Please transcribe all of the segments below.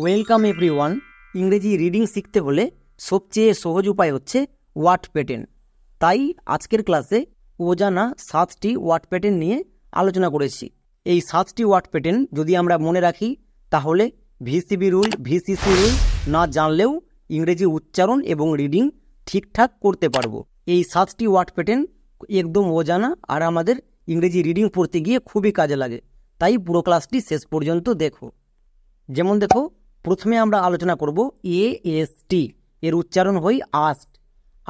Welcome everyone ইংরেজি reading শিখতে হলে সবচেয়ে সহজ উপায় হচ্ছে ওয়ার্ড প্যাটার্ন তাই আজকের ক্লাসে অজানা সাতটি ওয়ার্ড প্যাটার্ন নিয়ে আলোচনা করেছি। এই সাতটি ওয়ার্ড প্যাটার্ন যদি আমরা মনে রাখি, তাহলে ভিসিবি রুল ভিসিসি রুল না জানলেও ইংরেজি উচ্চারণ এবং রিডিং ঠিকঠাক করতে পারব। এই সাতটি ওয়ার্ড প্যাটার্ন একদম অজানা আর আমাদের ইংরেজি রিডিং পড়তে গিয়ে খুবই কাজে লাগে। তাই পুরো ক্লাসটি শেষ পর্যন্ত দেখো। যেমন দেখো প্রথমে আমরা আলোচনা করব এ এস টি এর উচ্চারণ হয় আস্ট,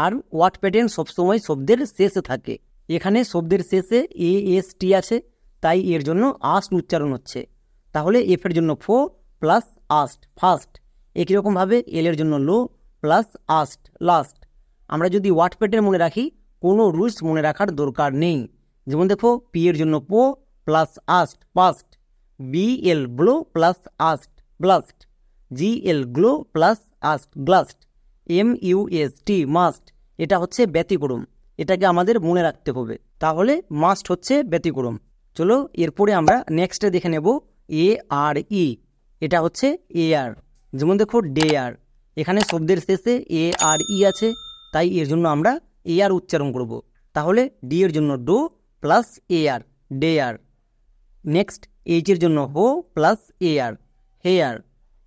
আর ওয়ার্ড প্যাটার্ন সবসময় শব্দের শেষে থাকে। এখানে শব্দের শেষে এ এস টি আছে, তাই এর জন্য আস্ট উচ্চারণ হচ্ছে। তাহলে এফ এর জন্য ফো প্লাস আস্ট ফার্স্ট একই রকমভাবে এল এর জন্য লো প্লাস আস্ট, লাস্ট। আমরা যদি ওয়ার্ড প্যাটার্ন মনে রাখি, কোনো রুলস মনে রাখার দরকার নেই। যেমন দেখো পি এর জন্য po plus ast past B L blo plus ast blast G L glo plus ast glast M U S T must এটা হচ্ছে ব্যতিক্রম। এটাকে আমাদের মনে রাখতে হবে। তাহলে মাস্ট হচ্ছে ব্যতিক্রম। চলো এরপরে আমরা নেক্সটে দেখে নেব এ আর ই এটা হচ্ছে এ আর যেমন দেখো ডে আর এখানে শব্দের শেষে এ আর ই আছে। তাই এর জন্য আমরা এ আর উচ্চারণ করব। তাহলে ডি এর জন্য do plus A R day R next এইচের জন্য হো প্লাস এ আর হেয়ার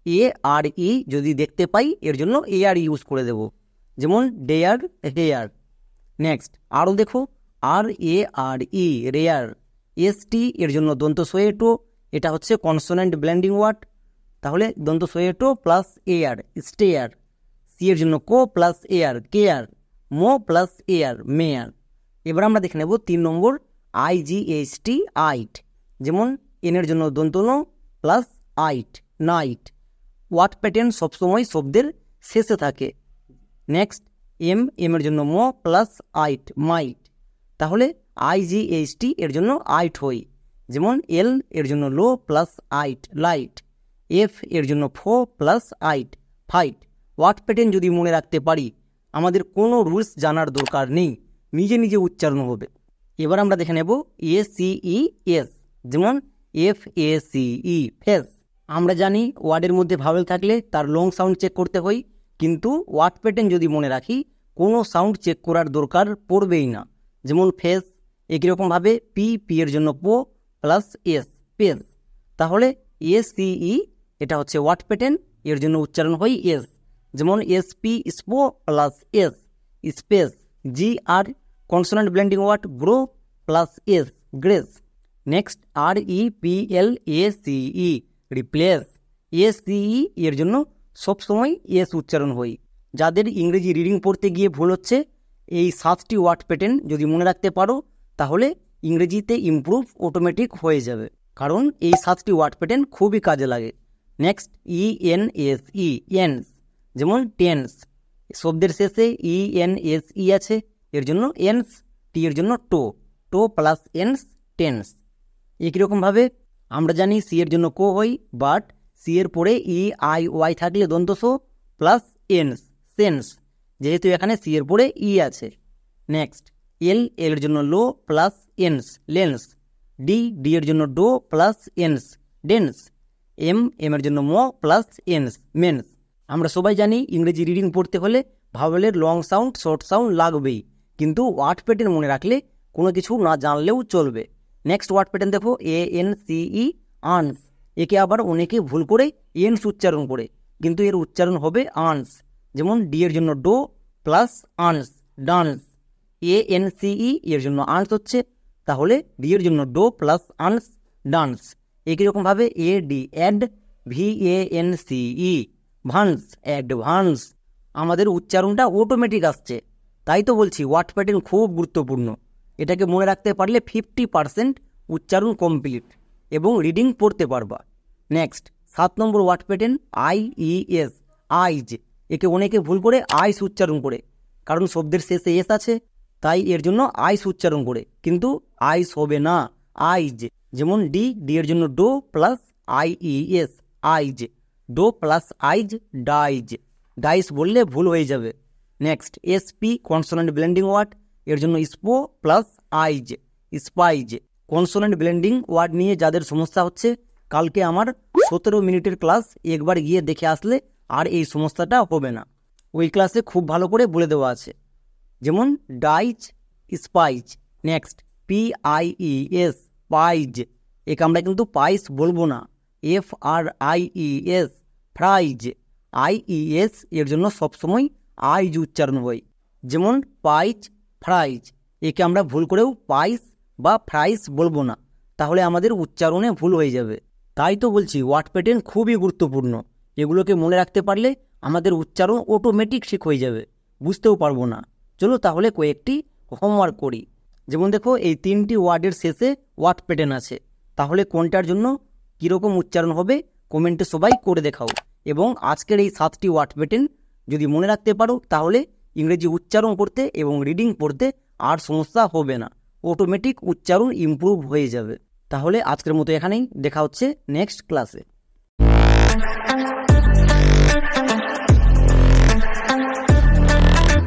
এ আর ই যদি দেখতে পাই, এর জন্য এ আর ইউজ করে দেব। যেমন ডেয়ার হেয়ার নেক্সট আরও দেখো। আর এ আর ই রেয়ার এস টি এর জন্য দন্ত সোয়েটো এটা হচ্ছে কনসোনেন্ট ব্ল্যান্ডিং ওয়ার্ড তাহলে দন্ত সোয়েটো প্লাস এয়ার স্টেয়ার সি এর জন্য co plus air care mo plus air mare এবার আমরা দেখে নেব তিন নম্বর I G H T ight যেমন এনের জন্য দন্তনো plus ight night word pattern সবসময় শব্দের শেষে থাকে। নেক্সট এম এম এর জন্য ম প্লাস আইট মাইট তাহলে আই জি এইচ টি এর জন্য আইট হই যেমন এল এর জন্য lo plus ight light F এর জন্য fo plus ight fight word pattern যদি মনে রাখতে পারি, আমাদের কোনো রুলস জানার দরকার নেই। নিজে নিজে উচ্চারণ হবে। এবার আমরা দেখে নেব এ সি ই এস যেমন F A C E face আমরা জানি ওয়ার্ডের মধ্যে ভাওয়েল থাকলে তার লং সাউন্ড চেক করতে হয়, কিন্তু ওয়ার্ড প্যাটার্ন যদি মনে রাখি, কোনো সাউন্ড চেক করার দরকার পড়বেই না। যেমন ফেস একই রকমভাবে পি পি এর জন্য পো প্লাস এস পেস তাহলে এ সি ই এটা হচ্ছে ওয়ার্ড প্যাটার্ন এর জন্য উচ্চারণ হয় এস যেমন S P spo plus S space G R consonant blending word gro plus S grace next R E P L A C E replace A C E এর জন্য সবসময় এস উচ্চারণ হয় যাদের ইংরেজি রিডিং পড়তে গিয়ে ভুল হচ্ছে, এই সাতটি ওয়ার্ড প্যাটার্ন যদি মনে রাখতে পারো, তাহলে ইংরেজিতে ইমপ্রুভ অটোমেটিক হয়ে যাবে। কারণ এই সাতটি ওয়ার্ড প্যাটার্ন খুবই কাজে লাগে। Next E N S E ens যেমন টেন্স শব্দের শেষে ই এন এস ই আছে, এর জন্য এনস টি এর জন্য টো টো প্লাস এনস টেন্স একই রকমভাবে আমরা জানি সি এর জন্য কো হই বাট সি এর পরে ই, আই, ওয়াই থাকলে দন্তস প্লাস এনস সেন্স যেহেতু এখানে সি এর পরে ই আছে। নেক্সট এল এর জন্য lo plus ens lens D D এর জন্য do plus ens dense M M এর জন্য মো প্লাস এনস মেন্স আমরা সবাই জানি ইংরেজি রিডিং পড়তে হলে ভাওয়েলের লং সাউন্ড শর্ট সাউন্ড লাগবেই, কিন্তু ওয়ার্ড প্যাটার্ন মনে রাখলে কোনো কিছু না জানলেও চলবে। নেক্সট ওয়ার্ড প্যাটার্ন দেখো এ এন সি ই আনস একে আবার অনেকে ভুল করে এনস উচ্চারণ করে, কিন্তু এর উচ্চারণ হবে আনস যেমন ডি এর জন্য do plus ance dance A N C E এর জন্য আনস হচ্ছে, তাহলে ডি এর জন্য ডো প্লাস আনস ডান্স একই রকমভাবে A D add V A N C E vance advance আমাদের উচ্চারণটা অটোমেটিক আসছে। তাই তো বলছি ওয়ার্ড প্যাটার্ন খুব গুরুত্বপূর্ণ। এটাকে মনে রাখতে পারলে ফিফটি পারসেন্ট উচ্চারণ কমপ্লিট এবং রিডিং পড়তে পারবা। নেক্সট সাত number word pattern I E S ies একে অনেকে ভুল করে আইস উচ্চারণ করে, কারণ শব্দের শেষে এস আছে, তাই এর জন্য আইস উচ্চারণ করে। কিন্তু আইস হবে না আইজ যেমন ডি ডি এর জন্য do plus I E S ies do plus ies dies dice বললে ভুল হয়ে যাবে। Next S P consonant blending word এর জন্য spo plus ies, spies consonant blending word নিয়ে যাদের সমস্যা হচ্ছে, কালকে আমার সতেরো মিনিটের ক্লাস একবার গিয়ে দেখে আসলে আর এই সমস্যাটা হবে না। ওই ক্লাসে খুব ভালো করে বলে দেওয়া আছে। যেমন dies spies, next, P I E S, pies. একে আমরা কিন্তু পাইস বলব না। F R I E S, fries. I E S এর জন্য সবসময় আইজ উচ্চারণ হয়। যেমন, পাইজ ফ্রাইজ একে আমরা ভুল করেও পাইস বা ফ্রাইস বলব না। তাহলে আমাদের উচ্চারণে ভুল হয়ে যাবে। তাই তো বলছি ওয়ার্ড প্যাটার্ন খুবই গুরুত্বপূর্ণ। এগুলোকে মনে রাখতে পারলে আমাদের উচ্চারণ অটোমেটিক ঠিক হয়ে যাবে। বুঝতেও পারব না। চলো তাহলে কয়েকটি হোমওয়ার্ক করি। যেমন দেখো, এই তিনটি ওয়ার্ডের শেষে ওয়ার্ড প্যাটার্ন আছে। তাহলে কোনটার জন্য কীরকম উচ্চারণ হবে কমেন্টে সবাই করে দেখাও। এবং আজকের এই সাতটি ওয়ার্ড প্যাটার্ন যদি মনে রাখতে পারো, তাহলে ইংরেজি উচ্চারণ করতে এবং রিডিং পড়তে আর সমস্যা হবে না। অটোমেটিক উচ্চারণ ইম্প্রুভ হয়ে যাবে। তাহলে আজকের মতো এখানেই। দেখা হচ্ছে নেক্সট ক্লাসে